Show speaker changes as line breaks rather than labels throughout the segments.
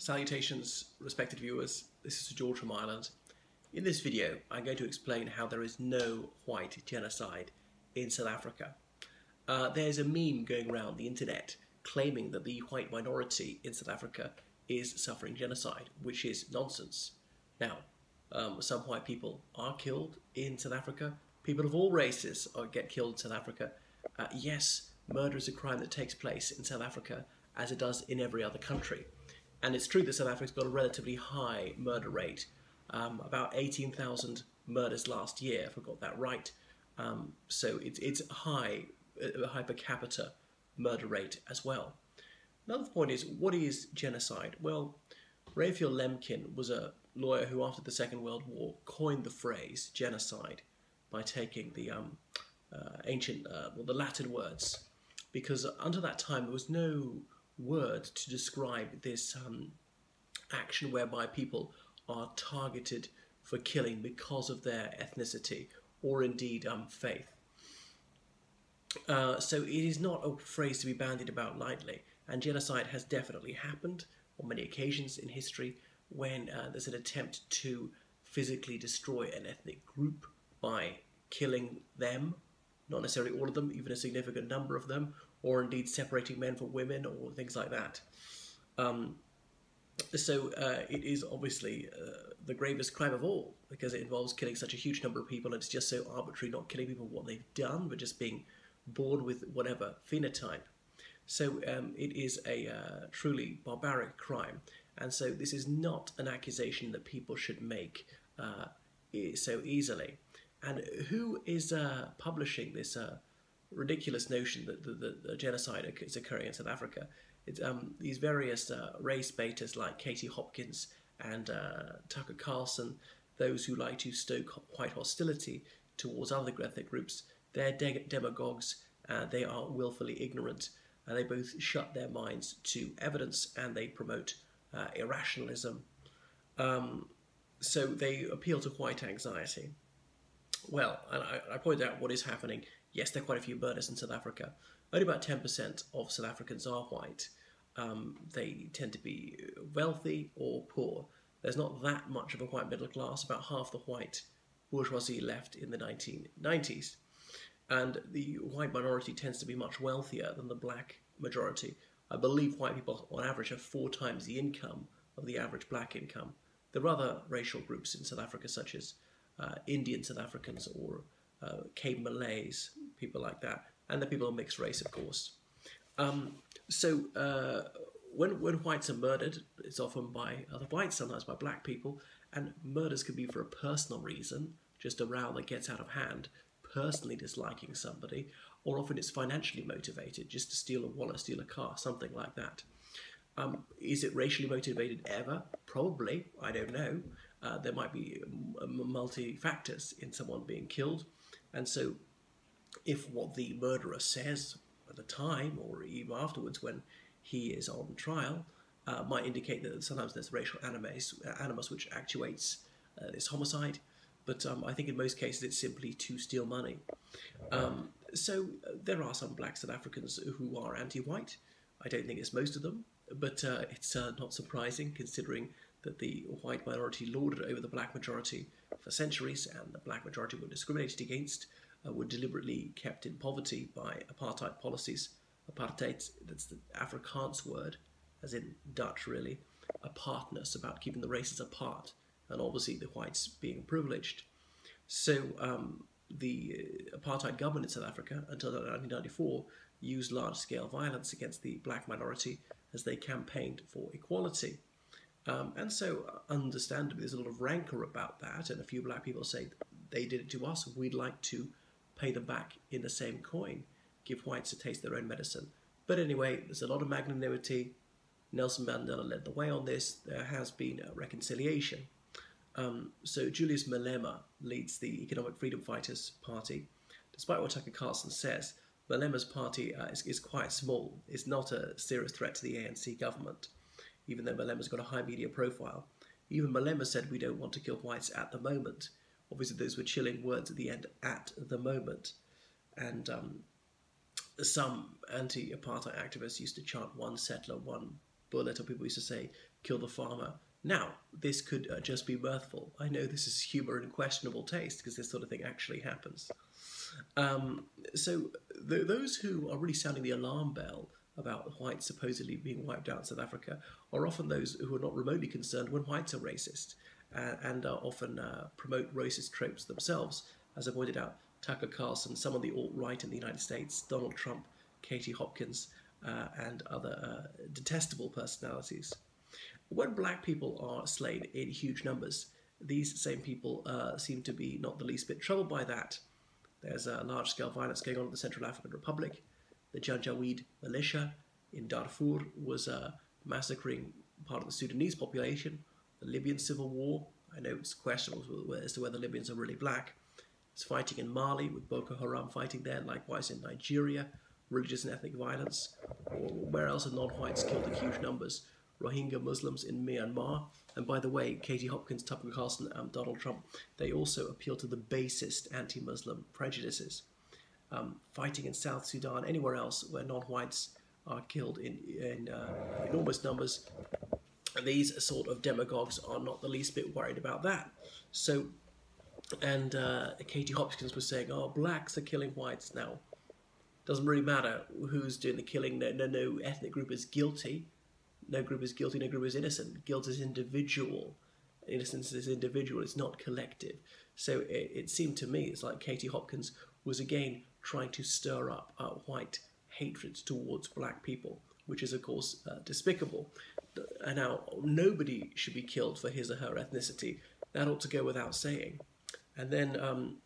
Salutations, respected viewers. This is George from Ireland. In this video, I'm going to explain how there is no white genocide in South Africa. Uh, there's a meme going around the internet claiming that the white minority in South Africa is suffering genocide, which is nonsense. Now, um, some white people are killed in South Africa. People of all races are, get killed in South Africa. Uh, yes, murder is a crime that takes place in South Africa as it does in every other country. And it's true that South Africa's got a relatively high murder rate, um, about 18,000 murders last year, if I got that right. Um, so it's, it's high, a high per capita murder rate as well. Another point is, what is genocide? Well, Raphael Lemkin was a lawyer who, after the Second World War, coined the phrase genocide by taking the um, uh, ancient, uh, well, the Latin words, because under that time there was no word to describe this um, action whereby people are targeted for killing because of their ethnicity or indeed um, faith. Uh, so it is not a phrase to be bandied about lightly, and genocide has definitely happened on many occasions in history when uh, there's an attempt to physically destroy an ethnic group by killing them, not necessarily all of them, even a significant number of them, or indeed separating men from women or things like that. Um, so uh, it is obviously uh, the gravest crime of all because it involves killing such a huge number of people and it's just so arbitrary not killing people what they've done but just being born with whatever phenotype. So um, it is a uh, truly barbaric crime and so this is not an accusation that people should make uh, so easily. And who is uh, publishing this uh, ridiculous notion that the, the, the, genocide is occurring in South Africa. It's, um, these various uh, race baiters like Katie Hopkins and uh, Tucker Carlson, those who like to stoke white hostility towards other ethnic groups, they're de- demagogues, uh, they are willfully ignorant, and they both shut their minds to evidence and they promote uh, irrationalism. Um, so they appeal to white anxiety. Well, and I, I point out what is happening yes, there are quite a few murders in South Africa. Only about 10% of South Africans are white. Um, they tend to be wealthy or poor. There's not that much of a white middle class, about half the white bourgeoisie left in the 1990s. And the white minority tends to be much wealthier than the black majority. I believe white people, on average, have four times the income of the average black income. There are other racial groups in South Africa, such as uh, Indian South Africans or uh, Cape Malays, people like that, and the people of mixed race, of course. Um, so uh, when when whites are murdered, it's often by other whites, sometimes by black people, and murders can be for a personal reason, just a row that gets out of hand, personally disliking somebody, or often it's financially motivated, just to steal a wallet, steal a car, something like that. Um, is it racially motivated ever? Probably. I don't know. Uh, there might be multi factors in someone being killed. And so, if what the murderer says at the time or even afterwards when he is on trial uh, might indicate that sometimes there's racial animus, animus which actuates uh, this homicide, but um, I think in most cases it's simply to steal money. Um, so uh, there are some black South Africans who are anti-white. I don't think it's most of them, but uh, it's uh, not surprising considering that the white minority lorded over the black majority for centuries, and the black majority were discriminated against, were deliberately kept in poverty by apartheid policies. Apartheid, that's the Afrikaans word, as in Dutch really, apartness, about keeping the races apart, and obviously the whites being privileged. So um, the uh, apartheid government in South Africa until 1994 used large scale violence against the black minority as they campaigned for equality. Um, and so, uh, understandably, there's a lot of rancor about that, and a few black people say they did it to us, we'd like to pay them back in the same coin, give whites a taste of their own medicine. But anyway, there's a lot of magnanimity. Nelson Mandela led the way on this. There has been a reconciliation. Um, so Julius Malema leads the Economic Freedom Fighters Party. Despite what Tucker Carlson says, Malema's party uh, is, is quite small. It's not a serious threat to the ANC government even though Malema's got a high media profile. Even Malema said we don't want to kill whites at the moment. Obviously, those were chilling words at the end, at the moment. And um, some anti apartheid activists used to chant one settler, one bullet, or people used to say, kill the farmer. Now, this could uh, just be mirthful. I know this is humour and questionable taste because this sort of thing actually happens. Um, so, th- those who are really sounding the alarm bell about whites supposedly being wiped out in South Africa are often those who are not remotely concerned when whites are racist uh, and uh, often uh, promote racist tropes themselves. As I pointed out, Tucker Carlson, some of the alt right in the United States, Donald Trump, Katie Hopkins, uh, and other uh, detestable personalities. When black people are slain in huge numbers, these same people uh, seem to be not the least bit troubled by that. There's a large scale violence going on in the Central African Republic. The Janjaweed militia in Darfur was uh, massacring part of the Sudanese population. The Libyan civil war, I know it's questionable as to whether Libyans are really black. It's fighting in Mali with Boko Haram fighting there, likewise in Nigeria, religious and ethnic violence. Where else are non whites killed in huge numbers? Rohingya Muslims in Myanmar. And by the way, Katie Hopkins, Tucker Carlson, and Donald Trump, they also appeal to the basest anti Muslim prejudices. Um, fighting in South Sudan, anywhere else where non whites are killed in, in uh, enormous numbers, these sort of demagogues are not the least bit worried about that. So, and uh, Katie Hopkins was saying, oh, blacks are killing whites now. Doesn't really matter who's doing the killing, no, no, no ethnic group is guilty no group is guilty, no group is innocent. Guilt is individual. Innocence is individual, it's not collective. So it, it seemed to me it's like Katie Hopkins was again trying to stir up uh, white hatred towards black people, which is, of course, uh, despicable. And now, nobody should be killed for his or her ethnicity. That ought to go without saying. And then um,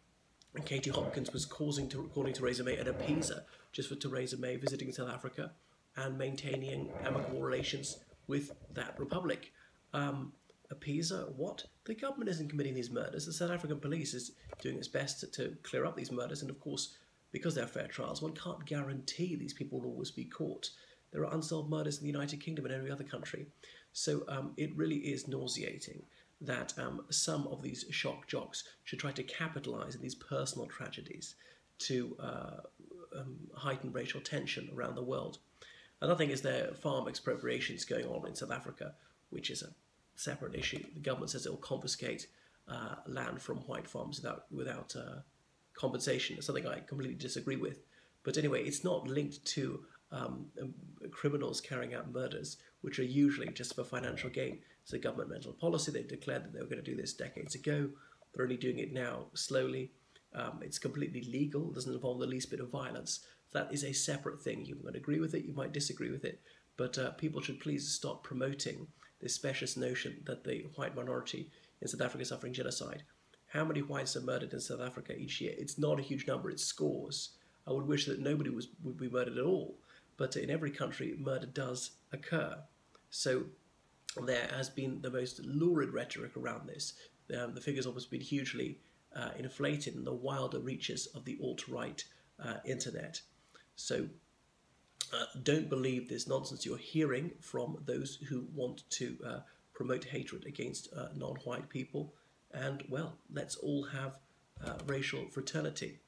Katie Hopkins was causing to, calling Theresa May an appeaser just for Theresa May visiting South Africa and maintaining amicable relations with that republic. Um, appeaser, what? The government isn't committing these murders. The South African police is doing its best to, to clear up these murders, and of course, because they're fair trials, one can't guarantee these people will always be caught. There are unsolved murders in the United Kingdom and every other country. So um, it really is nauseating that um, some of these shock jocks should try to capitalize on these personal tragedies to uh, um, heighten racial tension around the world. Another thing is there are farm expropriations going on in South Africa, which is a separate issue. The government says it will confiscate uh, land from white farms without without uh, compensation. It's something I completely disagree with. But anyway, it's not linked to um, um, criminals carrying out murders, which are usually just for financial gain. It's a governmental policy. They've declared that they were going to do this decades ago. They're only doing it now slowly. Um, it's completely legal. It doesn't involve the least bit of violence that is a separate thing. You might agree with it, you might disagree with it, but uh, people should please stop promoting this specious notion that the white minority in South Africa is suffering genocide. How many whites are murdered in South Africa each year? It's not a huge number, it's scores. I would wish that nobody was, would be murdered at all, but in every country, murder does occur. So there has been the most lurid rhetoric around this. Um, the figures have been hugely uh, inflated in the wilder reaches of the alt right uh, internet. So uh, don't believe this nonsense you're hearing from those who want to uh, promote hatred against uh, non white people. And well, let's all have uh, racial fraternity.